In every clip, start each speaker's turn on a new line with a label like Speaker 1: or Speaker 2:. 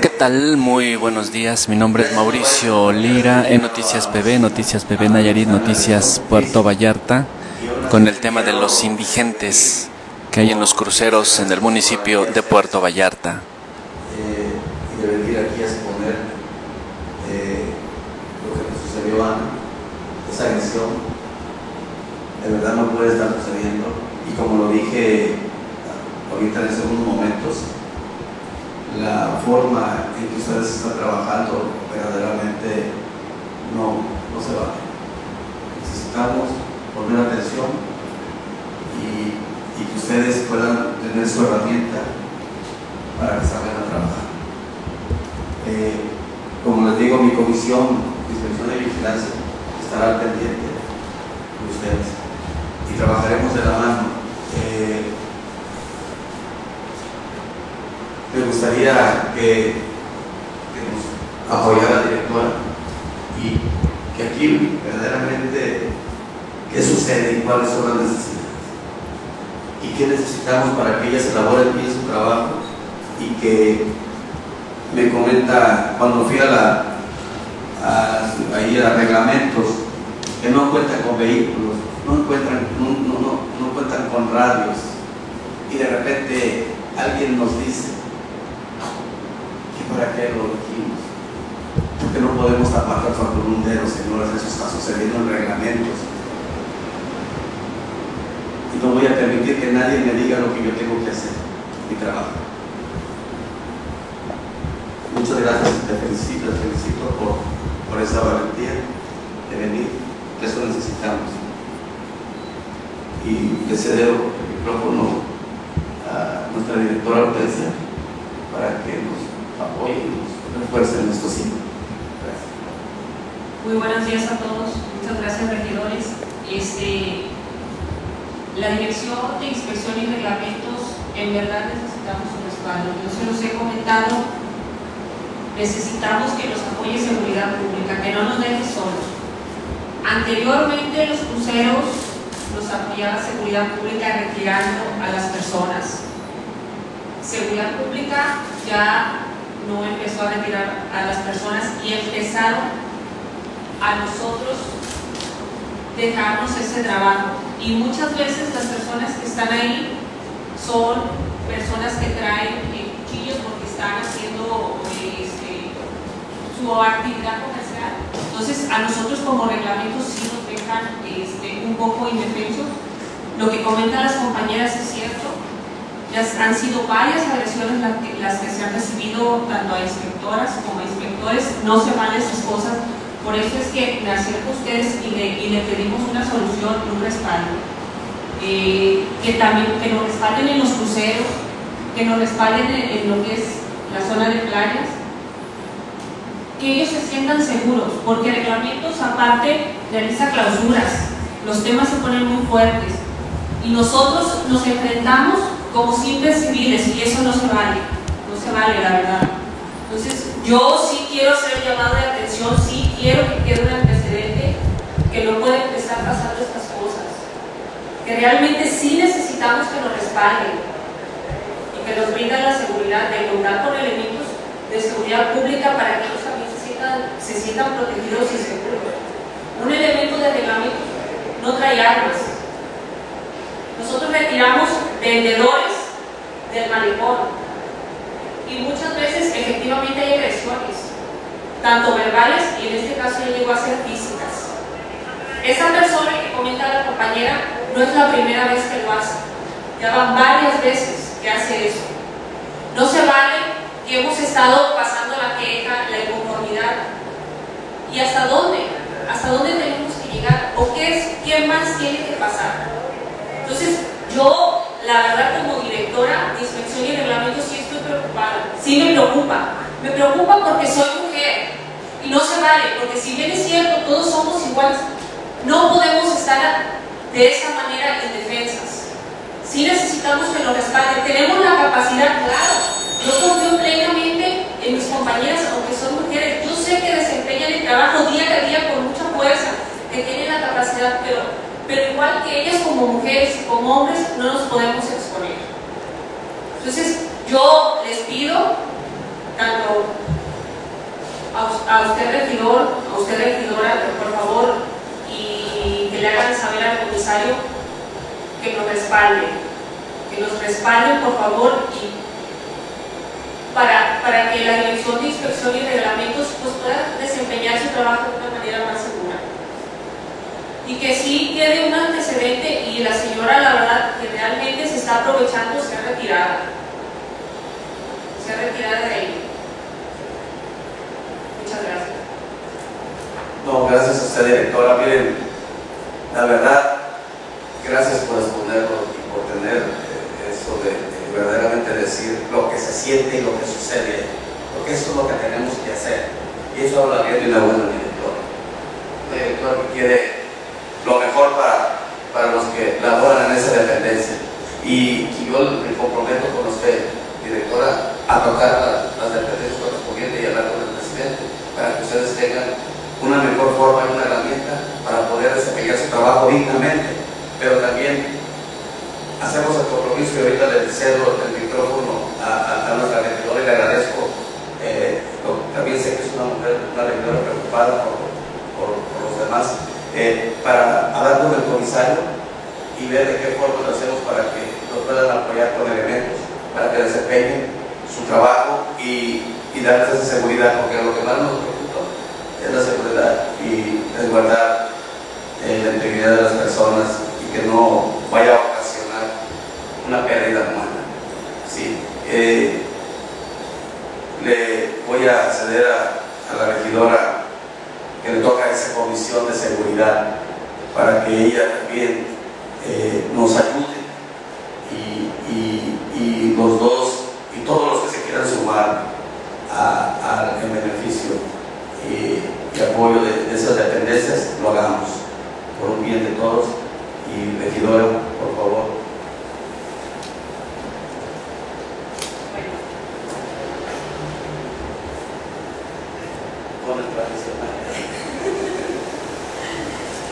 Speaker 1: ¿Qué tal? Muy buenos días. Mi nombre es Mauricio Lira en Noticias PB, Noticias PB Nayarit, Noticias Puerto Vallarta, con el tema de los indigentes que hay en los cruceros en el municipio de Puerto Vallarta.
Speaker 2: Eh, y de venir aquí a exponer eh, lo que nos sucedió a esa agresión, de verdad no puede estar sucediendo. Y como lo dije ahorita en segundos momentos, la forma en que ustedes están trabajando verdaderamente no, no se va. Necesitamos poner atención y, y que ustedes puedan tener su herramienta para que salgan a trabajar. Eh, como les digo, mi comisión de inspección de vigilancia estará al pendiente de ustedes y trabajaremos de la mano. Eh, me gustaría que, nos apoyara la directora y que aquí verdaderamente qué sucede y cuáles son las necesidades y qué necesitamos para que ella se elabore bien su trabajo y que me comenta cuando fui a la a, ahí a reglamentos que no cuentan con vehículos, no encuentran, no, no, no, no cuentan con radios. Y de repente alguien nos dice para qué lo dijimos porque no podemos tapar con un dedo, señores, eso está sucediendo en reglamentos y no voy a permitir que nadie me diga lo que yo tengo que hacer, mi trabajo. Muchas gracias, te felicito, te felicito por, por esa valentía de venir, que eso necesitamos. Y le cedo el micrófono a nuestra directora Hortensia para que nos apoye y nos refuerce en estos cinco. Gracias.
Speaker 3: Muy buenos días a todos, muchas gracias regidores. Este, la Dirección de Inspección y Reglamentos, en verdad necesitamos un respaldo. Yo se los he comentado, necesitamos que nos apoye Seguridad Pública, que no nos deje solos. Anteriormente los cruceros los apoyaba Seguridad Pública retirando a las personas. Seguridad Pública ya no empezó a retirar a las personas y empezaron a nosotros dejarnos ese trabajo. Y muchas veces las personas que están ahí son personas que traen eh, cuchillos porque están haciendo este, su actividad comercial. Entonces, a nosotros como reglamentos sí nos dejan este, un poco indefensos. Lo que comentan las compañeras es cierto. Ya han sido varias agresiones las que, las que se han recibido tanto a inspectoras como a inspectores. No se valen esas cosas por eso es que me acerco a ustedes y le, y le pedimos una solución un respaldo. Eh, que también que nos respalden en los cruceros, que nos respalden en, en, lo que es la zona de playas, que ellos se sientan seguros, porque reglamentos aparte realiza clausuras, los temas se ponen muy fuertes y nosotros nos enfrentamos como simples civiles y eso no se vale, no se vale la verdad. Entonces, yo sí quiero hacer llamado de atención, sí quiero que quede un antecedente que no puede empezar pasando estas cosas. Que realmente sí necesitamos que nos respalden y que nos brindan la seguridad de contar con elementos de seguridad pública para que ellos también se sientan, se sientan protegidos y seguros. Un elemento de reglamento no trae armas. Nosotros retiramos vendedores del malecón, y muchas veces efectivamente hay agresiones, tanto verbales y en este caso ya llegó a ser físicas. Esa persona que comenta la compañera no es la primera vez que lo hace, ya van varias veces que hace eso. No se vale que hemos estado pasando la queja, la inconformidad. ¿Y hasta dónde? ¿Hasta dónde tenemos que llegar? ¿O qué, es, qué más tiene que pasar? Entonces, yo, la verdad, como directora de inspección y reglamento, sí estoy preocupada. Sí me preocupa. Me preocupa porque soy mujer. Y no se vale, porque si bien es cierto, todos somos iguales, no podemos estar de esa manera indefensas. Sí necesitamos que nos respalden. Tenemos la capacidad, claro. Yo confío plenamente en mis compañeras, aunque son mujeres. Yo sé que desempeñan el trabajo día a día con mucha fuerza, que tienen la capacidad, pero, pero igual que ellas como mujeres y como hombres, no nos podemos yo les pido tanto a, usted regidor, a usted regidora, por favor, y que le hagan saber al comisario que nos respalde, que nos respalden por favor y para, para que la Dirección de Inspección y Reglamentos pues, pueda desempeñar su trabajo de una manera más segura. Y que sí quede un antecedente y la señora, la verdad, que realmente se está aprovechando, se ha retirado. Se ha retirado de ahí. Muchas gracias.
Speaker 2: No, gracias a usted, directora. Miren, la verdad, gracias por responderlo y por tener eh, eso de, verdaderamente decir lo que se siente y lo que sucede, porque eso es lo que tenemos que hacer. Y eso habla bien de una buena directora. Una directora que quiere lo mejor para, para los que laboran en esa dependencia. Y, yo me comprometo con usted, directora, a tocar las dependencias correspondientes y hablar con el presidente para que ustedes tengan una mejor forma y una herramienta para poder desempeñar su trabajo dignamente, pero también hacemos el compromiso y ahorita le cedo el micrófono a, nuestra regidora y le agradezco. Eh, también sé que es una mujer, una regidora preocupada por, los demás, eh, para hablar con el comisario y ver de qué forma lo hacemos para que nos puedan apoyar con elementos, para que desempeñen su trabajo y, y darles esa seguridad, porque lo que más nos es la seguridad y resguardar eh, la integridad de las personas y que no vaya a ocasionar una pérdida humana. Sí, eh, le voy a ceder a, la regidora que le toca esa comisión de seguridad para que ella también eh, nos ayude y, y, los dos y todos los que se quieran sumar al beneficio y, apoyo de, esas dependencias, lo hagamos por un bien de todos. Y regidora, por favor.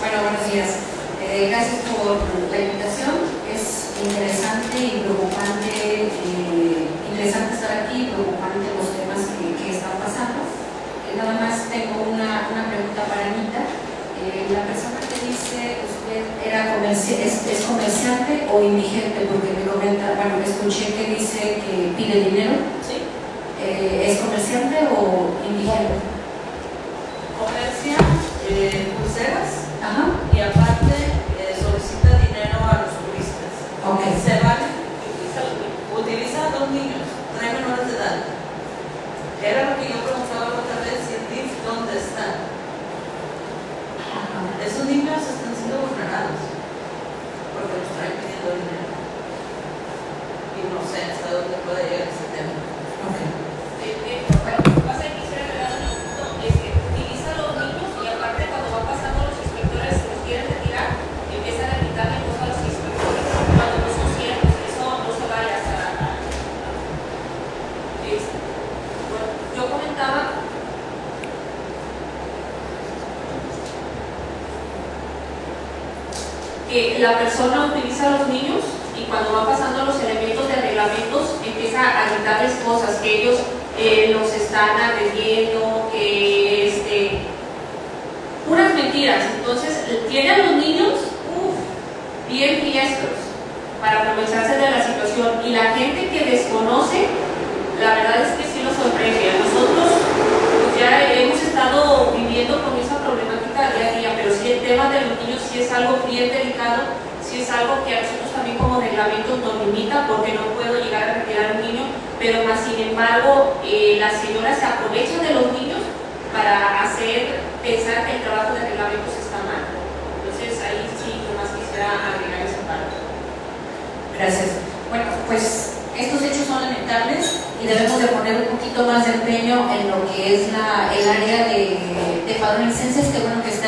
Speaker 4: Bueno, buenos días. Eh, gracias por la invitación. Es interesante y preocupante, eh, interesante estar aquí, preocupante los temas que, que están pasando nada más tengo una, una pregunta para Anita. Eh, la persona que dice usted es, comerciante o indigente, porque me comenta, bueno, escuché que dice que pide dinero.
Speaker 3: Sí.
Speaker 4: Eh, ¿Es comerciante o indigente?
Speaker 5: Comercia eh, pulseras Ajá. y aparte eh, solicita dinero a los turistas.
Speaker 4: Okay.
Speaker 5: Se vale, utiliza, utiliza a dos niños, tres menores de edad. Era lo que yo preguntaba la otra vez, si el DIF, ¿dónde está? Esos niños están siendo vulnerados porque los traen pidiendo dinero. Y no sé hasta dónde puede llegar ese tema.
Speaker 3: Okay. Eh, eh, bueno, pasa que quisiera un es que utiliza a los niños y aparte cuando va pasando los inspectores que los quieren retirar, empiezan a quitarle cosas a los inspectores cuando no son ciertos, eso no se vaya a yo comentaba que la persona utiliza a los niños y cuando va pasando los elementos de reglamentos empieza a quitarles cosas que ellos eh, los están agrediendo, que este, puras mentiras. Entonces tiene a los niños bien diestros para aprovecharse de la situación y la gente que desconoce la verdad es que sí nos sorprende. Nosotros pues, ya hemos estado viviendo con esa problemática día a día, pero sí el tema de los niños sí es algo bien delicado, sí es algo que a nosotros también como reglamento nos limita porque no puedo llegar a retirar un niño, pero más sin embargo eh, las señoras se aprovechan de los niños para hacer pensar que el trabajo de reglamentos está mal. Entonces ahí sí, nomás quisiera agregar esa parte.
Speaker 4: Gracias. Bueno, pues estos hechos son lamentables y debemos de poner un poquito más de empeño en lo que es la, el área de, de licencias, que bueno que.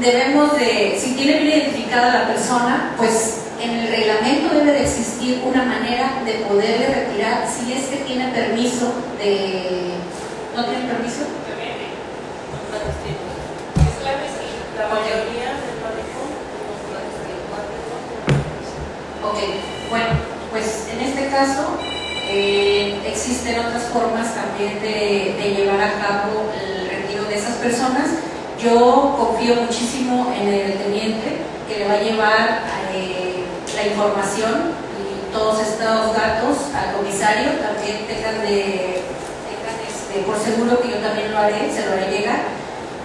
Speaker 4: Debemos de, si tiene bien identificada la persona, pues en el reglamento debe de existir una manera de poderle retirar si es que tiene permiso de... ¿No tiene permiso?
Speaker 5: La mayoría del
Speaker 4: Ok, bueno, pues en este caso Eh, existen otras formas también de llevar a cabo el retiro de esas personas. Yo confío muchísimo en el teniente que le va a llevar eh, la información y todos estos datos al comisario. También tengan, de, este, por seguro que yo también lo haré, se lo haré llegar.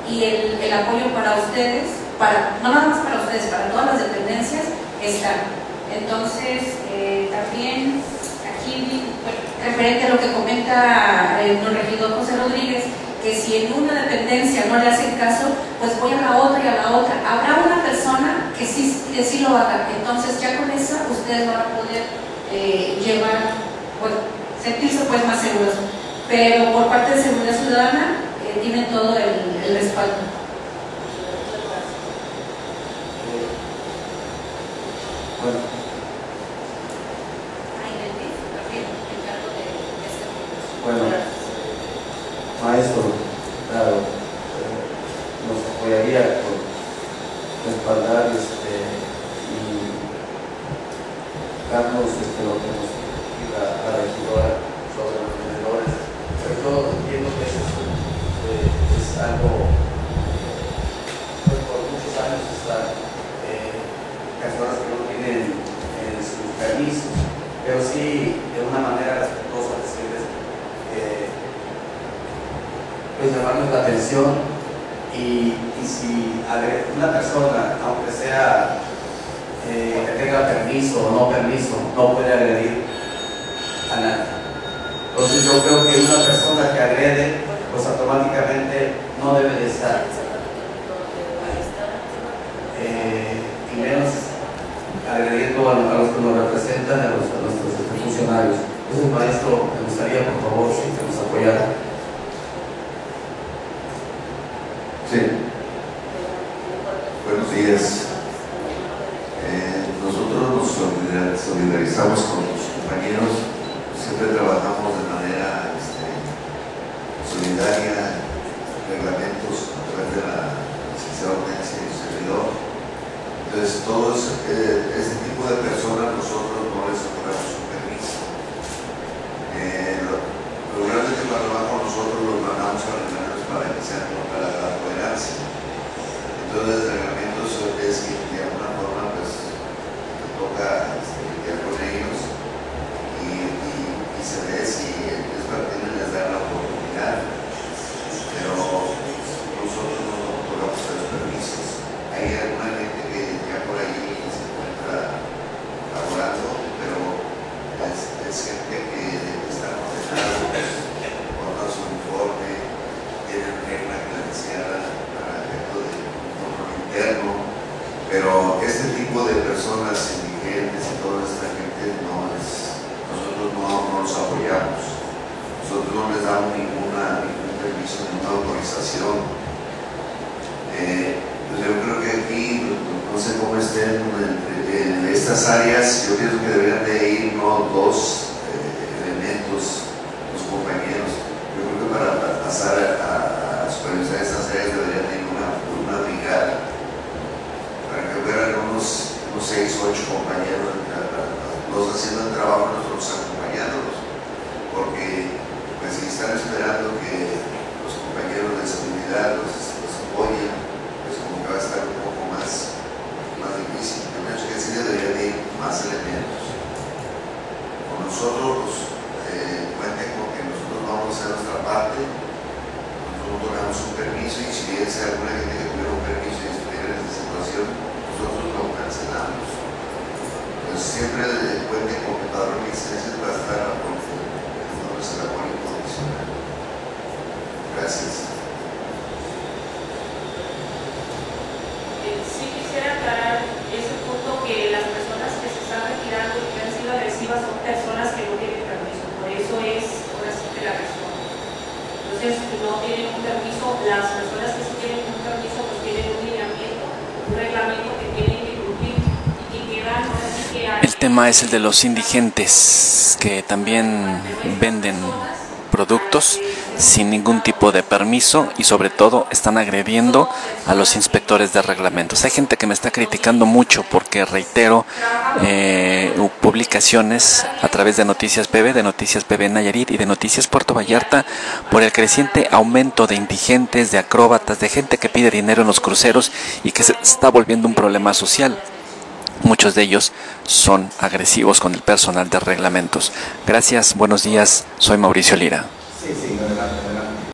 Speaker 4: Y el, apoyo para ustedes, para, no nada más para ustedes, para todas las dependencias, está. Entonces, eh, también aquí, referente a lo que comenta el don regidor José Rodríguez, que si en una dependencia no le hacen caso, pues voy a la otra y a la otra. Habrá una persona que sí, que sí lo haga. Entonces ya con esa ustedes van a poder eh, llevar, bueno, sentirse pues más seguros. Pero por parte de Seguridad Ciudadana eh, tienen todo el, el respaldo.
Speaker 2: Bueno,
Speaker 4: Ay, del DIF, también me encargo de, de este proceso.
Speaker 2: bueno, maestro, claro, eh, nos apoyaría con respaldar este, y darnos este, lo que nos diga la regidora sobre los vendedores. Pero yo entiendo que eso es, eh, es algo, pues por muchos años están eh, personas que no tienen eh, sus permisos, pero sí de una manera respetuosa decirles eh, pues llamarles la atención y, y si una persona, aunque sea eh, que tenga permiso o no permiso, no puede agredir a nadie. Entonces yo creo que una persona que agrede, pues automáticamente no debe de estar, eh, y menos agrediendo a, a los que nos representan, a, los, a nuestros este, funcionarios. Entonces, maestro, me gustaría, por favor, si que nos apoyara.
Speaker 6: Sí. Buenos días. Eh, nosotros nos solidar- solidarizamos con los compañeros, siempre trabajamos de manera este, solidaria, reglamentos a través de la licenciada Ornencia y su servidor. Entonces, todos eh, este tipo de personas nosotros no les otorgamos un permiso. Eh, lo- Regularmente cuando van con nosotros los mandamos a reglamentos para que sean para la tolerancia. Entonces, el reglamento es que de alguna forma pues toca este, lidiar con ellos y, y- y se ve si es pertinente les da la oportunidad. Pero nosotros no otorgamos los permisos. Hay alguna gente que ya por ahí se encuentra laborando, pero es, es gente que está condenada por su uniforme, tienen regla credenciada para efecto de control interno, pero este tipo de personas indigentes y toda esta gente no es, nosotros no, no los apoyamos, nosotros no les damos ninguna, ningún permiso, ninguna autorización. Eh, pues yo creo que aquí, no sé cómo en, en estas áreas, yo pienso que deberían de ir no dos eh, elementos, los compañeros. Yo creo que para pa- pasar a, a supervisar estas áreas deberían de ir una, una brigada, para que hubieran unos, unos seis, ocho compañeros, a- a- los haciendo el trabajo, nosotros acompañándolos, porque pues si están esperando que los compañeros de seguridad los, los apoyen, pues como que va a estar un poco más, más difícil. Yo pienso que sí deberían de ir más elementos. Con nosotros, eh, cuenten con que nosotros vamos a hacer nuestra parte, nosotros otorgamos un permiso y si hubiese alguna gente que tuviera un permiso y estuviera en esa situación, nosotros lo cancelamos. Pues siempre eh, cuenten con que todas las licencias va a estar a punto, no es el apoyo incondicional. Gracias.
Speaker 3: Eh, Sí quisiera aclarar ese punto que las personas que se están retirando y que han sido agresivas son personas que no tienen permiso. Por eso es ahora sí que la razón. Entonces, si no tienen un permiso, las personas que sí tienen un permiso, pues tienen un lineamiento, un reglamento que tienen que cumplir y que quedan ahora sí que
Speaker 1: El tema es el de los indigentes que también venden productos sin ningún tipo de permiso y sobre todo están agrediendo a los inspectores de reglamentos. Hay gente que me está criticando mucho porque reitero eh, publicaciones a través de Noticias PB, de Noticias PB Nayarit y de Noticias Puerto Vallarta por el creciente aumento de indigentes, de acróbatas, de gente que pide dinero en los cruceros y que se está volviendo un problema social. Muchos de ellos son agresivos con el personal de reglamentos. Gracias, buenos días, soy Mauricio Lira.
Speaker 2: สี่สิ่งเลยครับ